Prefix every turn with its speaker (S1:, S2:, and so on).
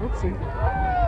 S1: Whoopsie.